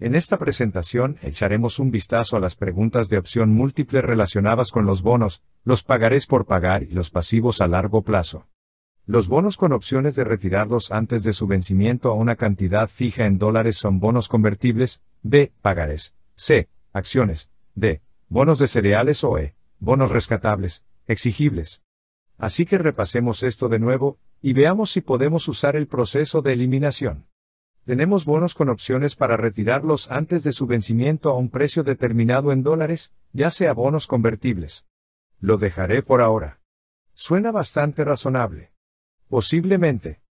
En esta presentación echaremos un vistazo a las preguntas de opción múltiple relacionadas con los bonos, los pagarés por pagar y los pasivos a largo plazo. Los bonos con opciones de retirarlos antes de su vencimiento a una cantidad fija en dólares son bonos convertibles, B. Pagarés. C. Acciones. D. Bonos de cereales o E. Bonos rescatables, exigibles. Así que repasemos esto de nuevo, y veamos si podemos usar el proceso de eliminación. Tenemos bonos con opciones para retirarlos antes de su vencimiento a un precio determinado en dólares, ya sea bonos convertibles. Lo dejaré por ahora. Suena bastante razonable. Posiblemente.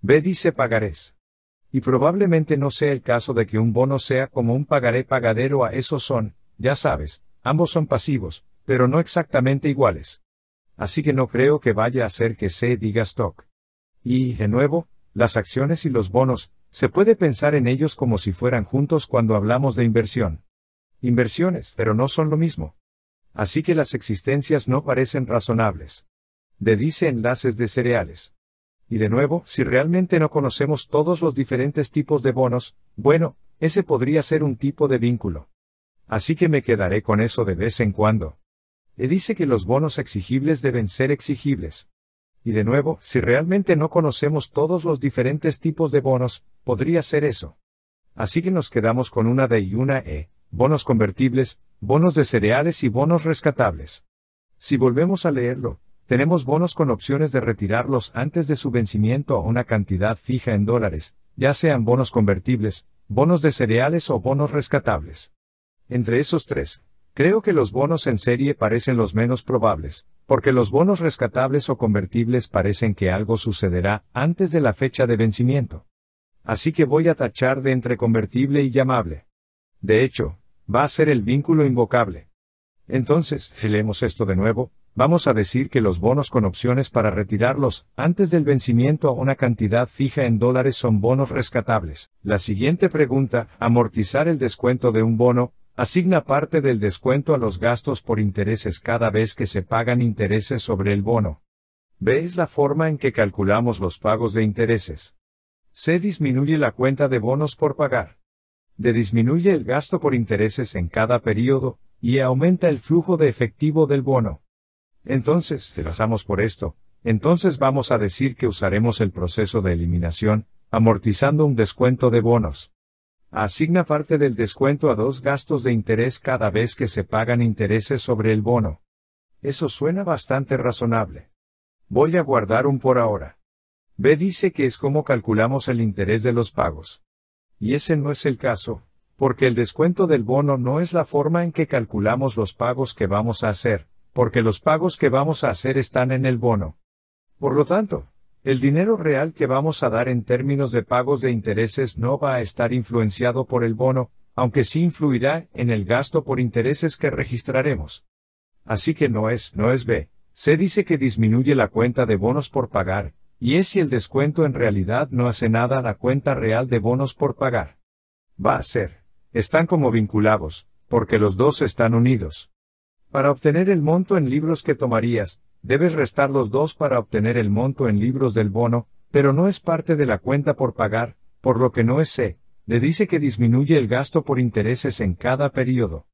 B dice pagarés. Y probablemente no sea el caso de que un bono sea como un pagaré pagadero a esos son, ya sabes, ambos son pasivos, pero no exactamente iguales. Así que no creo que vaya a ser que C diga stock. Y, de nuevo, las acciones y los bonos, se puede pensar en ellos como si fueran juntos cuando hablamos de inversión. Inversiones, pero no son lo mismo. Así que las existencias no parecen razonables. De dice enlaces de cereales. Y de nuevo, si realmente no conocemos todos los diferentes tipos de bonos, bueno, ese podría ser un tipo de vínculo. Así que me quedaré con eso de vez en cuando. E dice que los bonos exigibles deben ser exigibles. Y de nuevo, si realmente no conocemos todos los diferentes tipos de bonos, podría ser eso. Así que nos quedamos con una D y una E, bonos convertibles, bonos de cereales y bonos rescatables. Si volvemos a leerlo, tenemos bonos con opciones de retirarlos antes de su vencimiento a una cantidad fija en dólares, ya sean bonos convertibles, bonos de cereales o bonos rescatables. Entre esos tres, creo que los bonos en serie parecen los menos probables, porque los bonos rescatables o convertibles parecen que algo sucederá antes de la fecha de vencimiento. Así que voy a tachar de entre convertible y llamable. De hecho, va a ser el vínculo invocable. Entonces, si leemos esto de nuevo, vamos a decir que los bonos con opciones para retirarlos antes del vencimiento a una cantidad fija en dólares son bonos rescatables. La siguiente pregunta, amortizar el descuento de un bono, Asigna parte del descuento a los gastos por intereses cada vez que se pagan intereses sobre el bono. B es la forma en que calculamos los pagos de intereses. C disminuye la cuenta de bonos por pagar. D disminuye el gasto por intereses en cada periodo, y aumenta el flujo de efectivo del bono. Entonces, si pasamos por esto, entonces vamos a decir que usaremos el proceso de eliminación, amortizando un descuento de bonos. Asigna parte del descuento a dos gastos de interés cada vez que se pagan intereses sobre el bono. Eso suena bastante razonable. Voy a guardar un por ahora. B dice que es como calculamos el interés de los pagos. Y ese no es el caso, porque el descuento del bono no es la forma en que calculamos los pagos que vamos a hacer, porque los pagos que vamos a hacer están en el bono. Por lo tanto, el dinero real que vamos a dar en términos de pagos de intereses no va a estar influenciado por el bono, aunque sí influirá en el gasto por intereses que registraremos. Así que no es, no es B. Se dice que disminuye la cuenta de bonos por pagar, y es si el descuento en realidad no hace nada a la cuenta real de bonos por pagar. Va a ser. Están como vinculados, porque los dos están unidos. Para obtener el monto en libros que tomarías, debes restar los dos para obtener el monto en libros del bono, pero no es parte de la cuenta por pagar, por lo que no es C. Le dice que disminuye el gasto por intereses en cada periodo.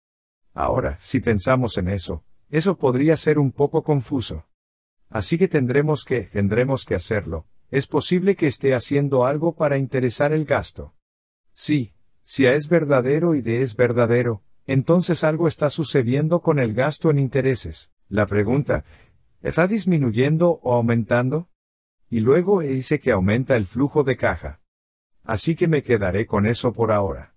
Ahora, si pensamos en eso, eso podría ser un poco confuso. Así que tendremos que, tendremos que hacerlo. Es posible que esté haciendo algo para interesar el gasto. Sí, si A es verdadero y D es verdadero, entonces algo está sucediendo con el gasto en intereses. La pregunta, ¿Está disminuyendo o aumentando? Y luego dice que aumenta el flujo de caja. Así que me quedaré con eso por ahora.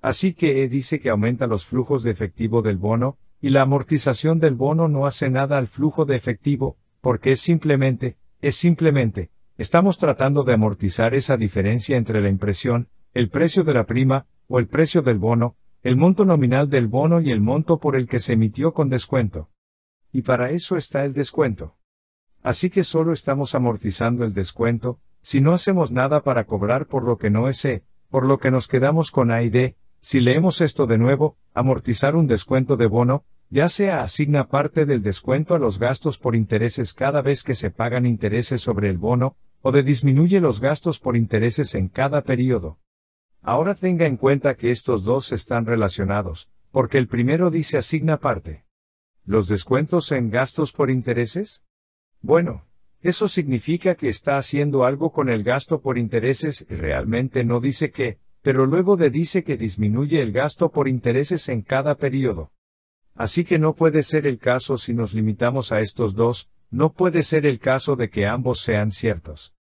Así que E dice que aumenta los flujos de efectivo del bono, y la amortización del bono no hace nada al flujo de efectivo, porque es simplemente, es simplemente, estamos tratando de amortizar esa diferencia entre la impresión, el precio de la prima, o el precio del bono, el monto nominal del bono y el monto por el que se emitió con descuento. Y para eso está el descuento. Así que solo estamos amortizando el descuento, si no hacemos nada para cobrar por lo que no es E, por lo que nos quedamos con A y D, si leemos esto de nuevo, amortizar un descuento de bono, ya sea asigna parte del descuento a los gastos por intereses cada vez que se pagan intereses sobre el bono, o de disminuye los gastos por intereses en cada periodo. Ahora tenga en cuenta que estos dos están relacionados, porque el primero dice asigna parte. ¿Los descuentos en gastos por intereses? Bueno, eso significa que está haciendo algo con el gasto por intereses y realmente no dice qué, pero luego de dice que disminuye el gasto por intereses en cada periodo. Así que no puede ser el caso si nos limitamos a estos dos, no puede ser el caso de que ambos sean ciertos.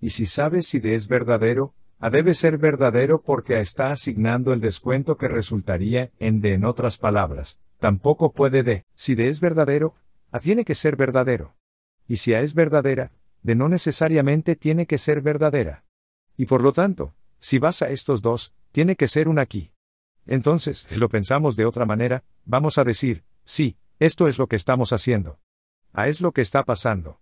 Y si sabes si de es verdadero, a debe ser verdadero porque está asignando el descuento que resultaría en de en otras palabras, tampoco puede de, si de es verdadero, a tiene que ser verdadero y si A es verdadera, de no necesariamente tiene que ser verdadera. Y por lo tanto, si vas a estos dos, tiene que ser un aquí. Entonces, si lo pensamos de otra manera, vamos a decir, sí, esto es lo que estamos haciendo. A es lo que está pasando.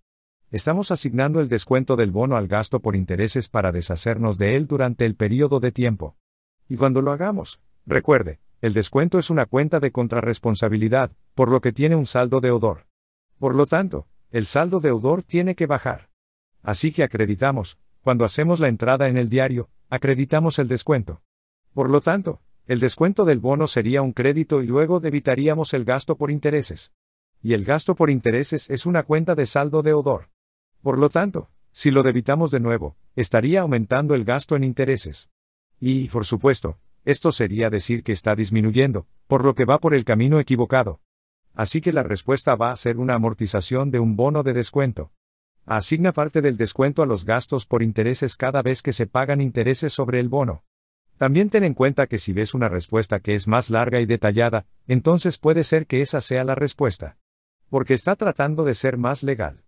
Estamos asignando el descuento del bono al gasto por intereses para deshacernos de él durante el periodo de tiempo. Y cuando lo hagamos, recuerde, el descuento es una cuenta de contrarresponsabilidad, por lo que tiene un saldo deudor. Por lo tanto, el saldo deudor tiene que bajar. Así que acreditamos, cuando hacemos la entrada en el diario, acreditamos el descuento. Por lo tanto, el descuento del bono sería un crédito y luego debitaríamos el gasto por intereses. Y el gasto por intereses es una cuenta de saldo deudor. Por lo tanto, si lo debitamos de nuevo, estaría aumentando el gasto en intereses. Y, por supuesto, esto sería decir que está disminuyendo, por lo que va por el camino equivocado. Así que la respuesta va a ser una amortización de un bono de descuento. Asigna parte del descuento a los gastos por intereses cada vez que se pagan intereses sobre el bono. También ten en cuenta que si ves una respuesta que es más larga y detallada, entonces puede ser que esa sea la respuesta. Porque está tratando de ser más legal.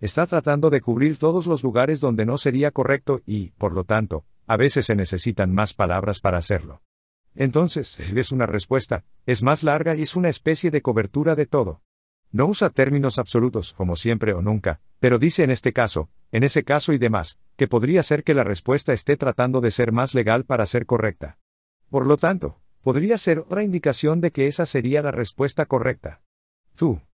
Está tratando de cubrir todos los lugares donde no sería correcto y, por lo tanto, a veces se necesitan más palabras para hacerlo. Entonces, es una respuesta, es más larga y es una especie de cobertura de todo. No usa términos absolutos, como siempre o nunca, pero dice en este caso, en ese caso y demás, que podría ser que la respuesta esté tratando de ser más legal para ser correcta. Por lo tanto, podría ser otra indicación de que esa sería la respuesta correcta. Tú,